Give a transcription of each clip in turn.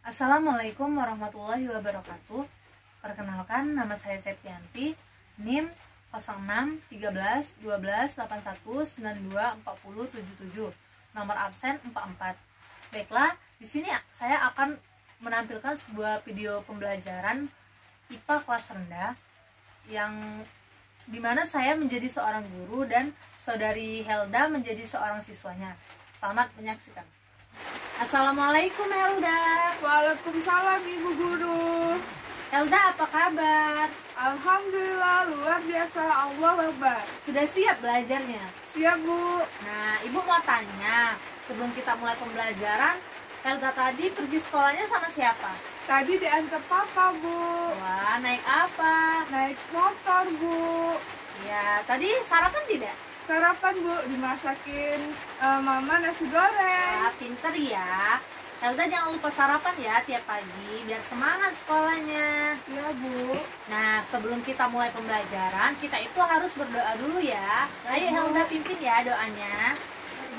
Assalamualaikum warahmatullahi wabarakatuh. Perkenalkan nama saya Septianti, NIM 06 13 12 81 92 40 77. Nomor absen 44. Baiklah, di sini saya akan menampilkan sebuah video pembelajaran IPA kelas rendah yang di mana saya menjadi seorang guru dan saudari Helda menjadi seorang siswanya. Selamat menyaksikan. Assalamualaikum Helda. Waalaikumsalam Ibu Guru. Helda apa kabar? Alhamdulillah luar biasa Allah Akbar. Sudah siap belajarnya? Siap Bu. Nah, Ibu mau tanya, sebelum kita mulai pembelajaran, Helda tadi pergi sekolahnya sama siapa? Tadi diantar Papa Bu. Wah, naik apa? Naik motor Bu. Ya, tadi sarapan tidak? Sarapan Bu dimasakin eh, Mama nasi goreng. Wah, pinter ya. Helda jangan lupa sarapan ya tiap pagi, biar semangat sekolahnya. Ya Bu. Nah, sebelum kita mulai pembelajaran, kita itu harus berdoa dulu ya. Ayo Bu. Helda pimpin ya doanya.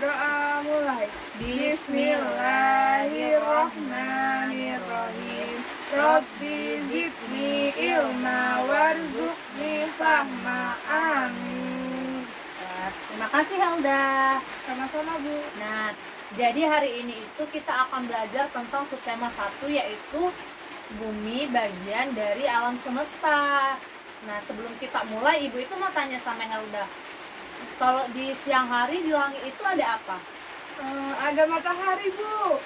Doa mulai. Bismillahirrahmanirrahim. Rabbi zidni ilma warzuqni fahma. Amin. Terima kasih Helda. Sama-sama Bu. Nah, jadi hari ini itu kita akan belajar tentang subtema 1 yaitu bumi bagian dari alam semesta. Nah, sebelum kita mulai, Ibu itu mau tanya sama Helda. Kalau di siang hari di langit itu ada apa? Eh, ada matahari Bu.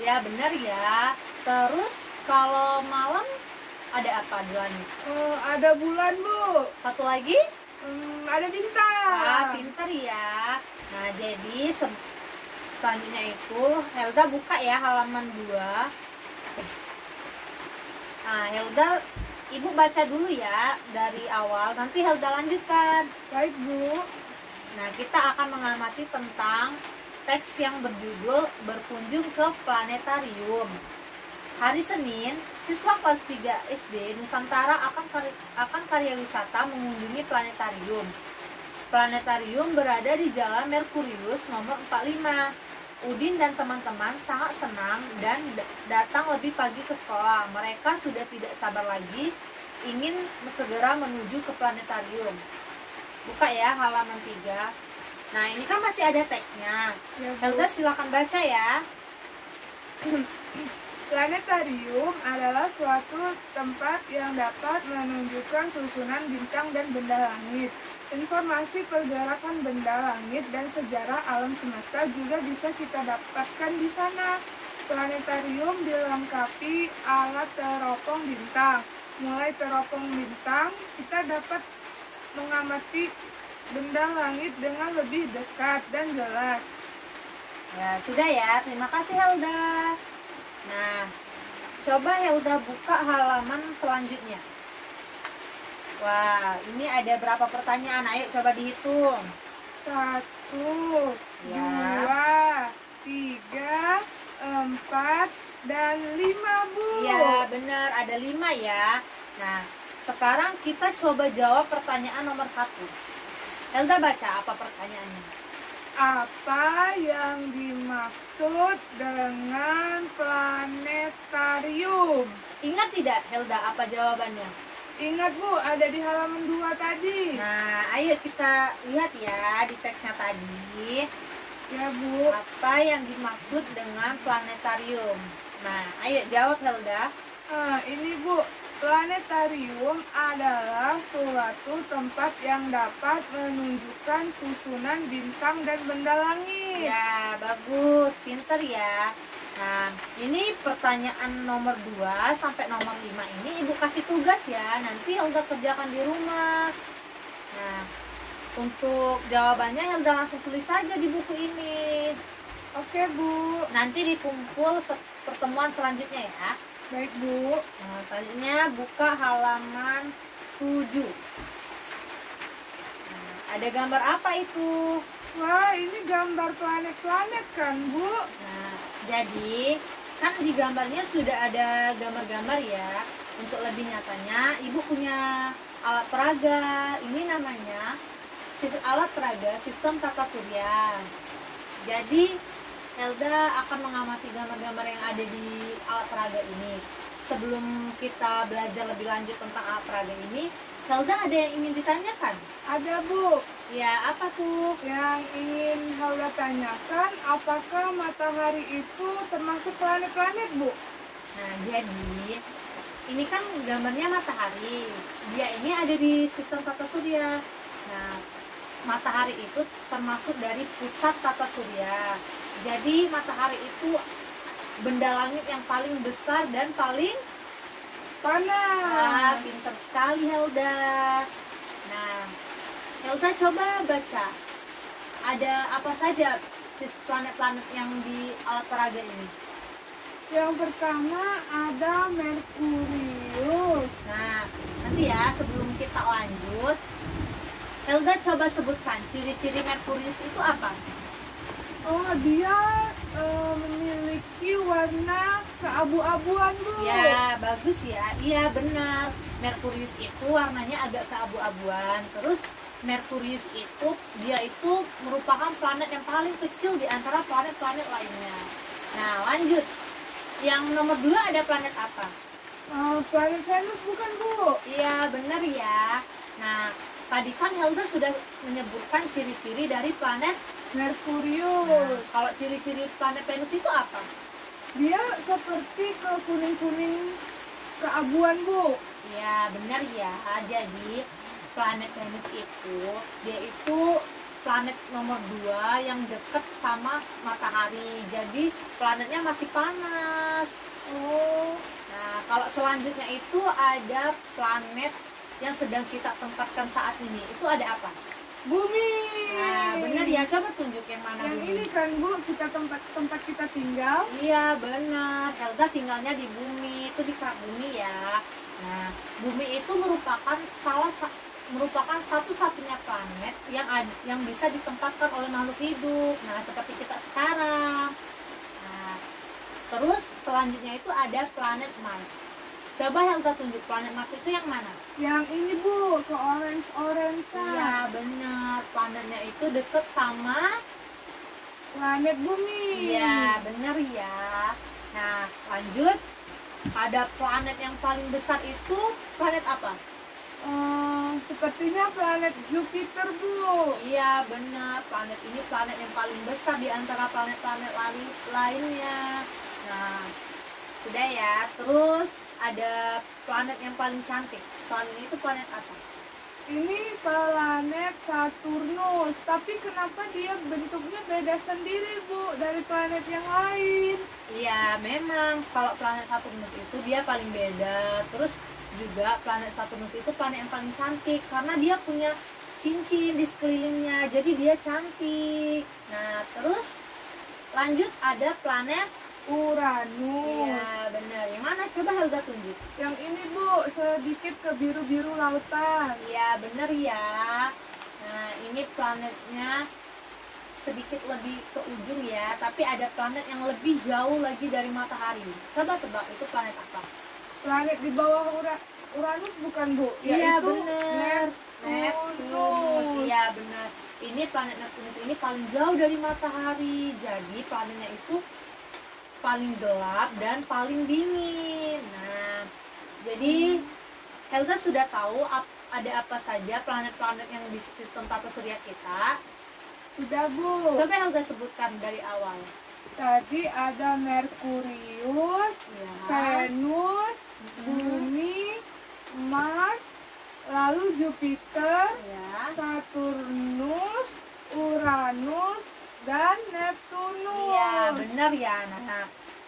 Ya, benar ya. Terus kalau malam ada apa di langit? Eh, ada bulan Bu. Satu lagi? Hmm, ada bintang. Ah, pinter ya. Nah, jadi se- selanjutnya itu Helda buka ya halaman 2. Nah, Helda Ibu baca dulu ya dari awal, nanti Helda lanjutkan. Baik Bu. Nah, kita akan mengamati tentang teks yang berjudul Berkunjung ke Planetarium. Hari Senin, siswa kelas 3 SD Nusantara akan kar- akan karya wisata mengunjungi planetarium. Planetarium berada di Jalan Merkurius nomor 45. Udin dan teman-teman sangat senang dan datang lebih pagi ke sekolah. Mereka sudah tidak sabar lagi ingin segera menuju ke planetarium. Buka ya halaman 3. Nah, ini kan masih ada teksnya. Ya. Helga silakan baca ya. Planetarium adalah suatu tempat yang dapat menunjukkan susunan bintang dan benda langit. Informasi pergerakan benda langit dan sejarah alam semesta juga bisa kita dapatkan di sana. Planetarium dilengkapi alat teropong bintang. Mulai teropong bintang, kita dapat mengamati benda langit dengan lebih dekat dan jelas. Ya, sudah ya. Terima kasih Helda. Nah, coba Helda buka halaman selanjutnya. Wah, ini ada berapa pertanyaan? Ayo coba dihitung. Satu, Ya. dua, tiga, empat, dan lima, Bu. Iya, benar. Ada lima ya. Nah, sekarang kita coba jawab pertanyaan nomor satu. Helda baca apa pertanyaannya? Apa yang dimaksud dengan planetarium? Ingat tidak Helda apa jawabannya? Ingat, Bu, ada di halaman dua tadi. Nah, ayo kita lihat ya di teksnya tadi. Ya, Bu. Apa yang dimaksud dengan planetarium? Nah, ayo jawab Helda. Nah, ini, Bu. Planetarium adalah suatu tempat yang dapat menunjukkan susunan bintang dan benda langit. Ya, bagus, pinter ya. Nah, ini pertanyaan nomor 2 sampai nomor 5 ini Ibu kasih tugas ya. Nanti Helda kerjakan di rumah. Nah, untuk jawabannya Helda langsung tulis saja di buku ini. Oke, Bu. Nanti dikumpul pertemuan selanjutnya ya. Baik, Bu. Nah, selanjutnya buka halaman 7. Nah, ada gambar apa itu? Wah, ini gambar planet-planet kan, Bu? Nah, jadi kan di gambarnya sudah ada gambar-gambar ya. Untuk lebih nyatanya, ibu punya alat peraga. Ini namanya alat peraga sistem tata surya. Jadi Helda akan mengamati gambar-gambar yang ada di alat peraga ini. Sebelum kita belajar lebih lanjut tentang alat peraga ini, Helda ada yang ingin ditanyakan? Ada Bu, Ya, apa tuh? yang ingin Helda tanyakan, apakah matahari itu termasuk planet-planet Bu? Nah, jadi ini kan gambarnya matahari. Dia ini ada di sistem tata surya. Nah, matahari itu termasuk dari pusat tata surya. Jadi matahari itu benda langit yang paling besar dan paling ah, Panas. pinter sekali Helda. Nah, Helda coba baca. Ada apa saja sis planet-planet yang di alat peraga ini? Yang pertama ada Merkurius. Nah, nanti ya sebelum kita lanjut, Helga coba sebutkan ciri-ciri Merkurius itu apa? Oh, dia eh, memiliki warna keabu-abuan Bu. Ya, bagus ya. Iya, benar. Merkurius itu warnanya agak keabu-abuan. Terus Merkurius itu dia itu merupakan planet yang paling kecil di antara planet-planet lainnya. Nah, lanjut. Yang nomor dua ada planet apa? Eh, planet Venus bukan Bu? Iya, benar ya. Nah, tadi kan Helga sudah menyebutkan ciri-ciri dari planet Nah, Merkurius. kalau ciri-ciri planet Venus itu apa? Dia seperti ke kuning-kuning keabuan Bu. Ya, benar ya. Jadi, planet Venus itu, dia itu planet nomor dua yang dekat sama matahari. Jadi, planetnya masih panas. Oh, Nah, kalau selanjutnya itu ada planet yang sedang kita tempatkan saat ini. Itu ada apa? bumi. Nah, benar ya. Coba tunjuk yang mana Yang bumi. ini kan Bu, kita tempat tempat kita tinggal. Iya benar, Helga tinggalnya di bumi, itu di kerak bumi ya. Nah, bumi itu merupakan salah sa- merupakan satu-satunya planet yang ad- yang bisa ditempatkan oleh makhluk hidup. Nah, seperti kita sekarang. Nah, terus selanjutnya itu ada planet Mars. Coba Helga tunjuk planet Mars itu yang mana? Yang ini Bu, ke orange-orange Iya benar, planetnya itu deket sama planet bumi. Iya, bener ya. Nah, lanjut. Ada planet yang paling besar itu planet apa? Eh, sepertinya planet Jupiter Bu. Iya, benar. Planet ini planet yang paling besar di antara planet-planet lain- lainnya. Nah, sudah ya. Terus ada planet yang paling cantik. Planet itu planet apa? Ini planet Saturnus, tapi kenapa dia bentuknya beda sendiri Bu dari planet yang lain? Iya, memang kalau planet Saturnus itu dia paling beda. Terus juga planet Saturnus itu planet yang paling cantik karena dia punya cincin di sekelilingnya. Jadi dia cantik. Nah, terus lanjut ada planet Uranus. Iya, benar. Yang mana? Coba Helga tunjuk. Yang ini Bu, sedikit ke biru-biru lautan. Iya, benar ya. Nah, ini planetnya sedikit lebih ke ujung ya, tapi ada planet yang lebih jauh lagi dari matahari. Coba tebak itu planet apa? Planet di bawah Ura- Uranus bukan Bu? Iya Yaitu benar. Neptunus. Neptunus. Iya benar. Ini planet Neptunus ini paling jauh dari matahari. Jadi planetnya itu paling gelap dan paling dingin. Nah, jadi Helga sudah tahu ap- ada apa saja planet-planet yang di sistem tata surya kita. Sudah Bu. Coba Helga sebutkan dari awal. Tadi ada Merkurius, Ya. Venus, Mhm. Bumi, Mars, lalu Jupiter, Ya. Saturnus, Uranus, dan Neptunus. Iya, benar ya. Nah,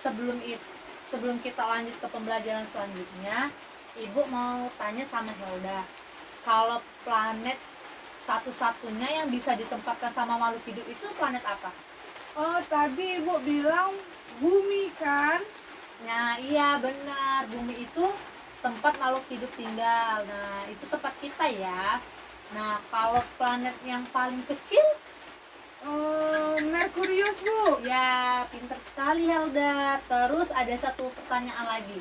sebelum itu sebelum kita lanjut ke pembelajaran selanjutnya, Ibu mau tanya sama Helda. Kalau planet satu-satunya yang bisa ditempatkan sama makhluk hidup itu planet apa? Oh, tadi Ibu bilang bumi kan? Nah, iya benar. Bumi itu tempat makhluk hidup tinggal. Nah, itu tempat kita ya. Nah, kalau planet yang paling kecil Eh, Merkurius, Bu. Ya, pinter sekali Helda. Terus ada satu pertanyaan lagi.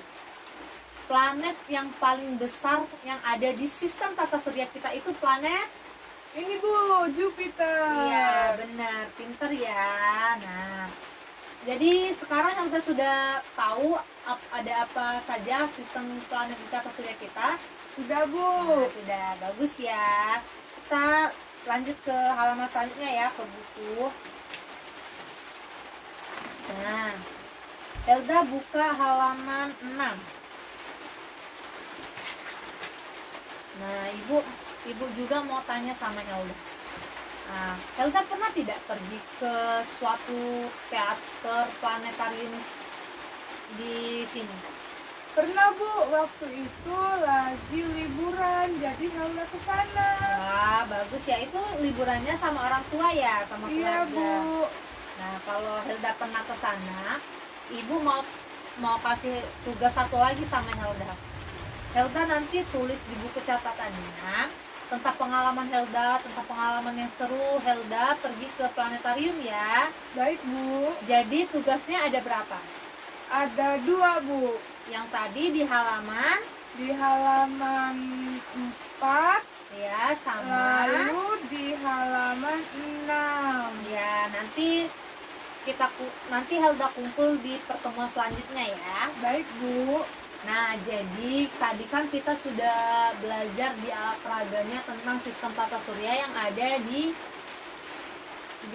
Planet yang paling besar yang ada di sistem tata surya kita itu planet? Ini Bu, Jupiter. Iya, benar. Pinter ya. Nah, Jadi sekarang yang kita sudah tahu ada apa saja sistem planet di tata surya kita. Sudah, Bu. Nah, sudah bagus ya. Kita lanjut ke halaman selanjutnya ya ke buku. Nah, Elda buka halaman 6. Nah, Ibu Ibu juga mau tanya sama Elda. Nah, Elda pernah tidak pergi ke suatu teater planetarium di sini? Pernah, Bu. Waktu itu lagi liburan, jadi Helda ke sana. Wah, bagus ya. Itu liburannya sama orang tua ya, sama Iya, keluarga. Bu. Nah, kalau Helda pernah ke sana, Ibu mau mau kasih tugas satu lagi sama Helda. Helda nanti tulis di buku catatannya tentang pengalaman Helda, tentang pengalaman yang seru Helda pergi ke planetarium ya. Baik, Bu. Jadi tugasnya ada berapa? Ada dua, Bu. Yang tadi di halaman Di halaman 4, ya sama lalu di halaman 6. ya nanti kita nanti Helda kumpul di pertemuan selanjutnya ya. Baik, Bu. Nah, jadi tadi kan kita sudah belajar di alat peraganya tentang sistem tata surya yang ada di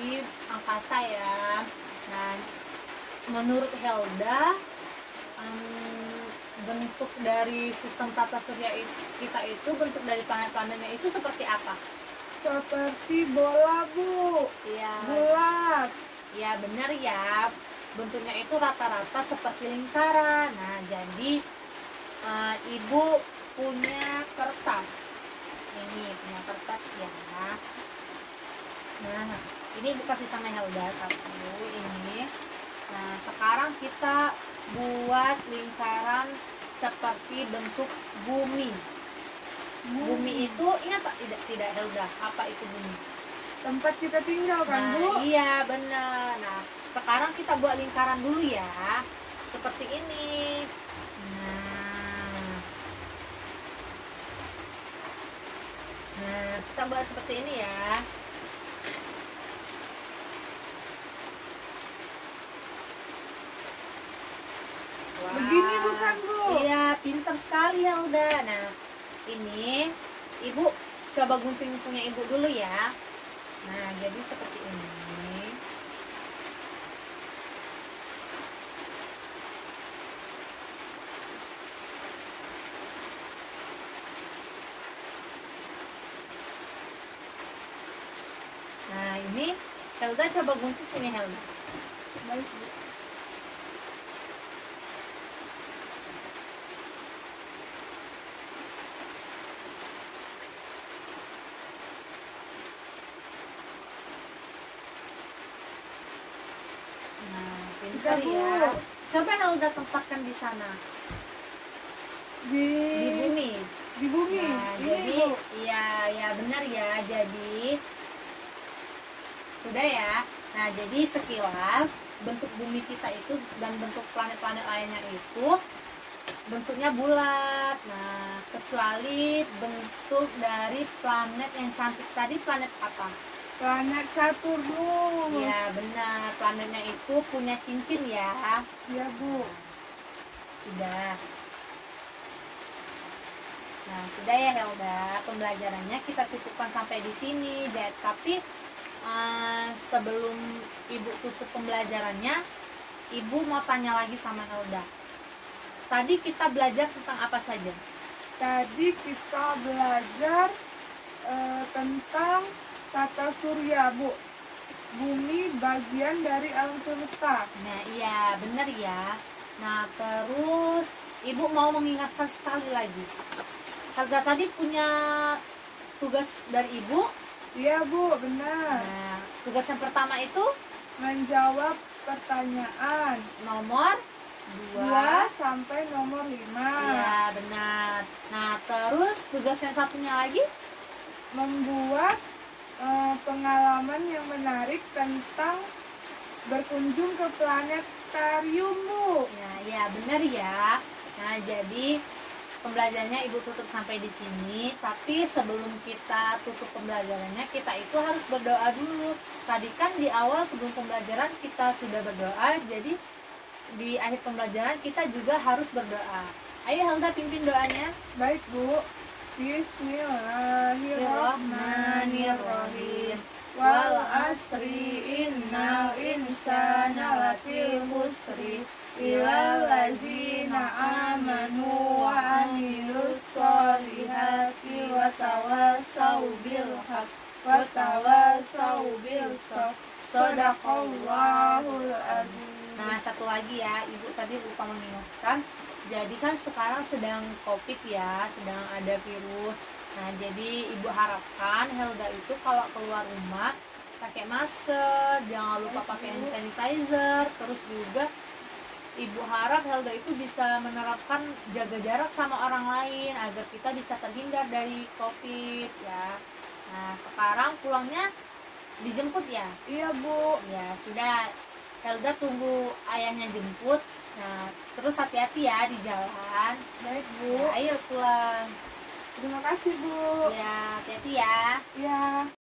di angkasa ya. Nah, menurut Helda em, bentuk dari sistem tata surya itu, kita itu bentuk dari planet-planetnya itu seperti apa? Seperti bola, Bu. Iya, Bulat. Ya benar ya. Bentuknya itu rata-rata seperti lingkaran. Nah, jadi eh, ibu punya kertas. Ini punya kertas ya. Nah, ini ibu kasih sama Helda satu ini. Nah, sekarang kita buat lingkaran seperti bentuk bumi. Bumi itu ingat tak tidak tidak Helda apa itu bumi? Tempat kita tinggal kan, Nah, Bu? iya bener. Nah, sekarang kita buat lingkaran dulu ya. Seperti ini. Nah. Nah, kita buat seperti ini ya. Wah. Begini bukan, Bu? Iya, pinter sekali Helda. Nah, ini Ibu coba gunting punya Ibu dulu ya. Nah, jadi seperti ini. Nah, ini Helda coba gunting punya Helda. Baik, Sudah, Bu. ya. Coba Helda tempatkan di sana, Di, di bumi. Di bumi. Nah, Ini, jadi Bu. ya ya benar ya. Jadi sudah ya. Nah, jadi sekilas bentuk bumi kita itu dan bentuk planet-planet lainnya itu bentuknya bulat. Nah, kecuali bentuk dari planet yang cantik tadi planet apa? Planet Saturnus. Ya, benar. Planetnya itu punya cincin ya. Iya, Bu. Sudah. Nah, sudah ya Helda. Pembelajarannya kita cukupkan sampai di sini. Dan tapi eh, sebelum Ibu tutup pembelajarannya, Ibu mau tanya lagi sama Helda. Tadi kita belajar tentang apa saja? Tadi kita belajar eh, tentang tata surya, Bu. Bumi bagian dari alam semesta. Nah, iya, benar ya. Nah, terus Ibu mau mengingatkan sekali lagi. Helda tadi punya tugas dari Ibu. Iya, Bu, benar. Nah, tugas yang pertama itu Menjawab pertanyaan nomor 2 2 sampai nomor 5. Iya benar Nah terus tugas yang satunya lagi Membuat pengalaman yang menarik tentang berkunjung ke planetarium, Bu. Nah ya benar ya Nah jadi pembelajarannya ibu tutup sampai di sini tapi sebelum kita tutup pembelajarannya kita itu harus berdoa dulu tadi kan di awal sebelum pembelajaran kita sudah berdoa jadi di akhir pembelajaran kita juga harus berdoa ayo Helda pimpin doanya Baik Bu. Bismillahirrahmanirrahim. Amilus solihati wa tawasaw bil haq wa tawasaw bil sabr. Sadaqallahul azim. Nah, satu lagi ya, Ibu tadi lupa mengingatkan. Jadi kan sekarang sedang Covid ya, sedang ada virus. Nah, jadi Ibu harapkan Helga itu kalau keluar rumah pakai masker, jangan lupa pakai hand sanitizer, terus juga Ibu harap Helga itu bisa menerapkan jaga jarak sama orang lain agar kita bisa terhindar dari Covid ya. Nah, sekarang pulangnya dijemput ya? Iya Bu. Ya, sudah. Helga tunggu ayahnya jemput. Nah, terus hati-hati ya di jalan. Baik Bu. Ya, ayo pulang. Terima kasih Bu. Ya, hati-hati ya. Ya.